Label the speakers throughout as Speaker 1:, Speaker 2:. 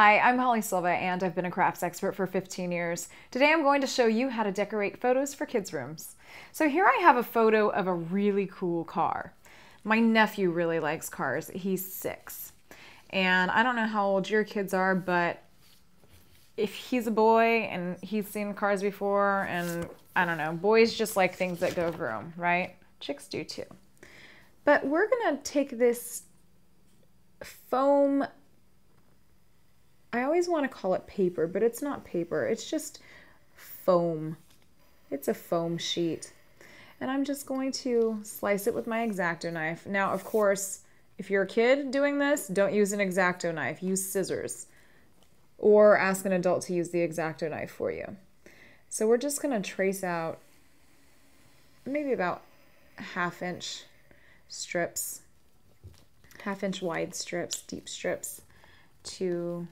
Speaker 1: Hi, I'm Holly Silva and I've been a crafts expert for 15 years. Today I'm going to show you how to decorate photos for kids' rooms. So here I have a photo of a really cool car. My nephew really likes cars. He's six. And I don't know how old your kids are, but if he's a boy and he's seen cars before and I don't know, boys just like things that go vroom, right? Chicks do too. But we're gonna take this foam I always want to call it paper, but it's not paper. It's just foam. It's a foam sheet. And I'm just going to slice it with my X-Acto knife. Now, of course, if you're a kid doing this, don't use an X-Acto knife. Use scissors. Or ask an adult to use the X-Acto knife for you. So we're just going to trace out maybe about half inch strips, half inch wide strips, deep strips to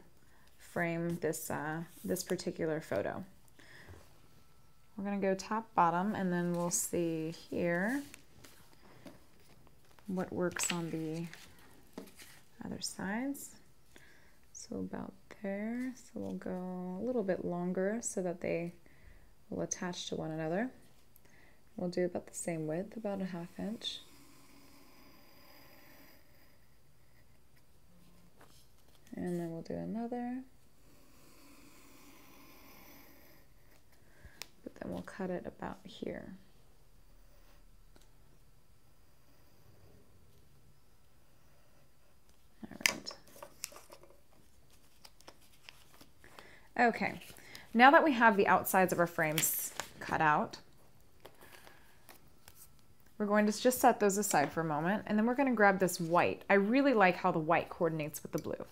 Speaker 1: frame this, uh, this particular photo. We're going to go top bottom and then we'll see here what works on the other sides. So about there. So we'll go a little bit longer so that they will attach to one another. We'll do about the same width, about a half inch. And then we'll do another. then we'll cut it about here. All right. Okay, now that we have the outsides of our frames cut out, we're going to just set those aside for a moment, and then we're going to grab this white. I really like how the white coordinates with the blue.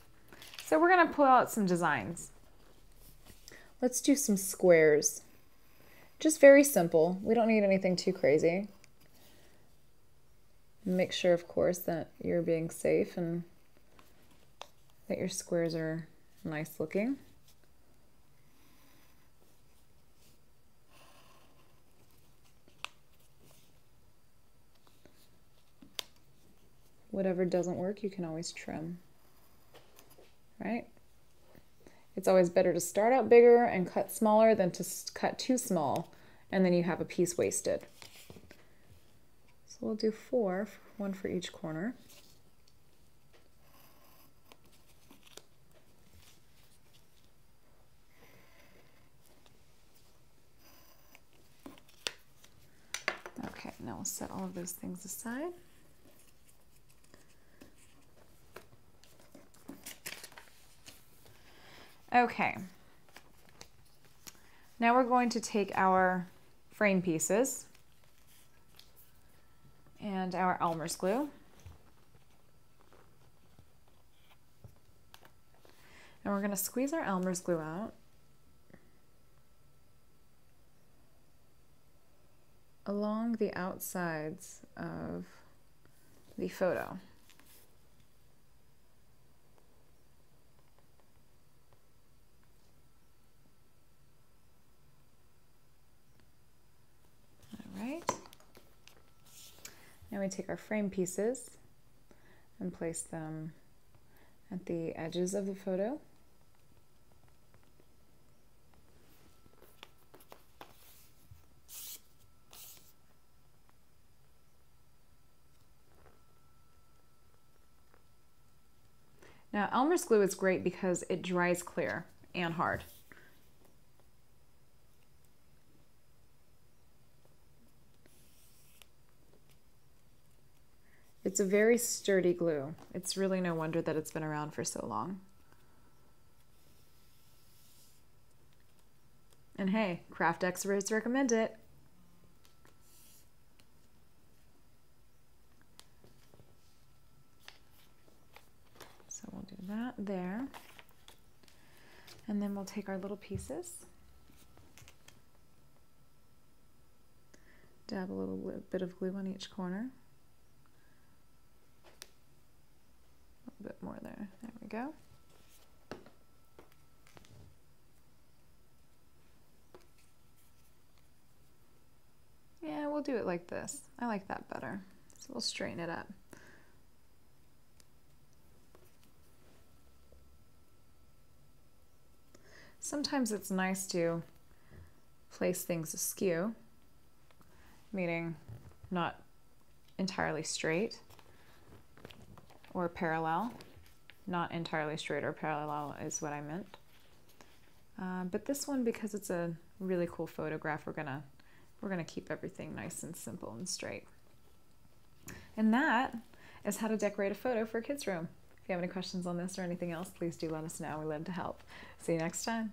Speaker 1: So we're going to pull out some designs. Let's do some squares. Just very simple. We don't need anything too crazy. Make sure, of course, that you're being safe and that your squares are nice looking. Whatever doesn't work, you can always trim, right? It's always better to start out bigger and cut smaller than to cut too small and then you have a piece wasted. So we'll do four, one for each corner. Okay, now we'll set all of those things aside. Okay. Now we're going to take our frame pieces and our Elmer's glue. And we're going to squeeze our Elmer's glue out. along the outsides of the photo. Now we take our frame pieces and place them at the edges of the photo. Now Elmer's glue is great because it dries clear and hard. It's a very sturdy glue. It's really no wonder that it's been around for so long. And hey, craft experts recommend it. So we'll do that there. And then we'll take our little pieces. Dab a little bit of glue on each corner. Bit more there. There we go. Yeah, we'll do it like this. I like that better. So we'll straighten it up. Sometimes it's nice to place things askew, meaning not entirely straight or parallel. Not entirely straight or parallel is what I meant. Uh, but this one, because it's a really cool photograph, we're gonna we're gonna keep everything nice and simple and straight. And that is how to decorate a photo for a kid's room. If you have any questions on this or anything else, please do let us know. We love to help. See you next time.